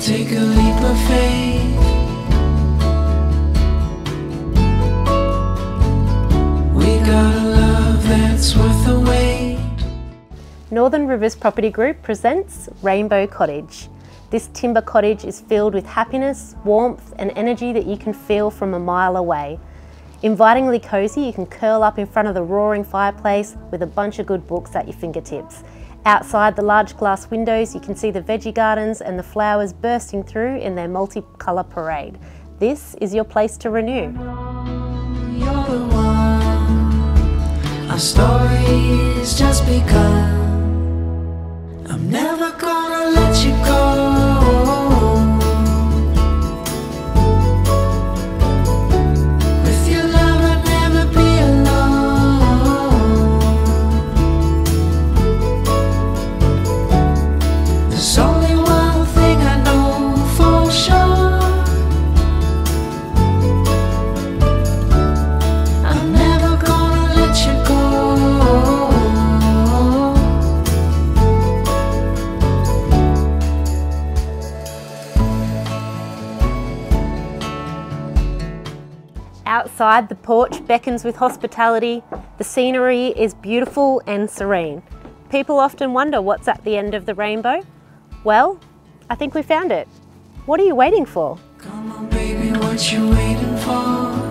take a leap of faith. We got a love that's worth the wait. Northern Rivers Property Group presents Rainbow Cottage. This timber cottage is filled with happiness, warmth and energy that you can feel from a mile away. Invitingly cosy, you can curl up in front of the roaring fireplace with a bunch of good books at your fingertips. Outside the large glass windows, you can see the veggie gardens and the flowers bursting through in their multicolour parade. This is your place to renew. Our story's just begun. I'm never gonna Outside, the porch beckons with hospitality. The scenery is beautiful and serene. People often wonder what's at the end of the rainbow. Well, I think we found it. What are you waiting for? On, baby, what you waiting for?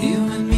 You